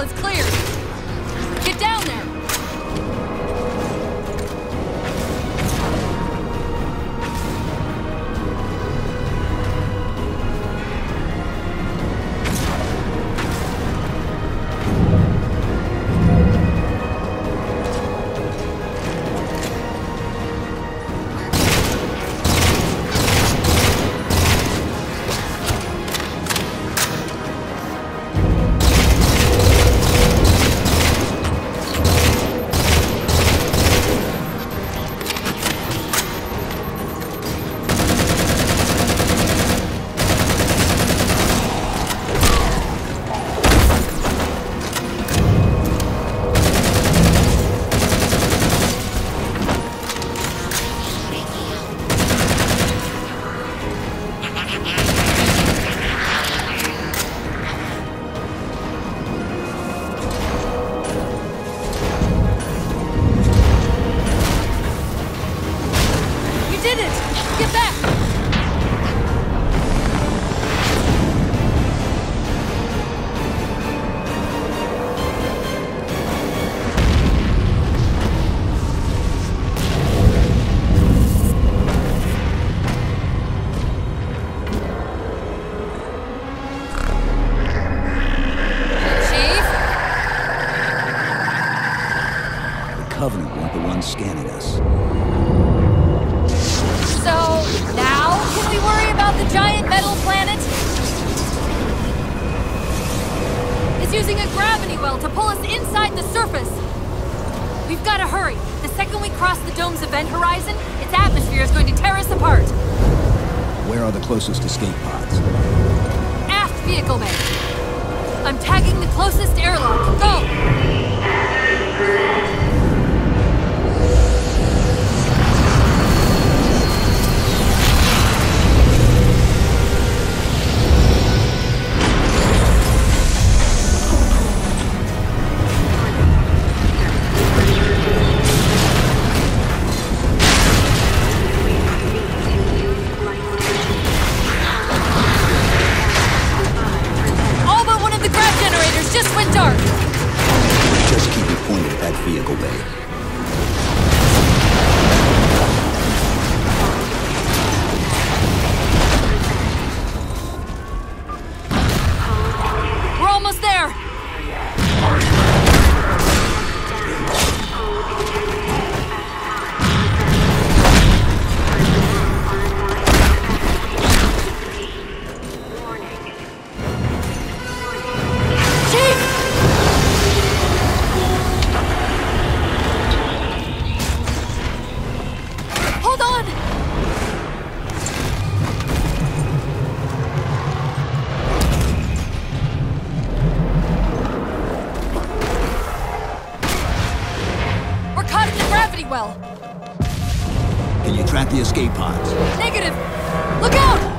is cleared. Scanning us. So, now can we worry about the giant metal planet? It's using a gravity well to pull us inside the surface. We've got to hurry. The second we cross the dome's event horizon, its atmosphere is going to tear us apart. Where are the closest escape pods? Aft vehicle bay. I'm tagging the closest airlock. Go! Just went dark. Just keep it pointed at that vehicle bay. Well. Can you track the escape pods? Negative. Look out!